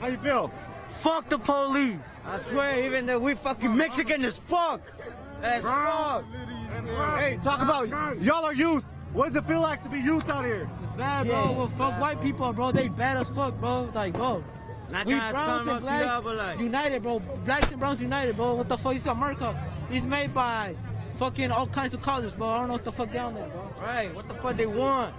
How you feel? Fuck the police. I swear, even though we fucking Mexican as fuck. As fuck. Hey, talk about y'all are youth. What does it feel like to be youth out here? It's bad, bro. Yeah. Well, fuck white people, bro. They bad as fuck, bro. Like, bro. Not We browns and like, united, bro. Blacks and browns united, bro. What the fuck? It's America. It's made by fucking all kinds of colors, bro. I don't know what the fuck down there, bro. right, what the fuck they want?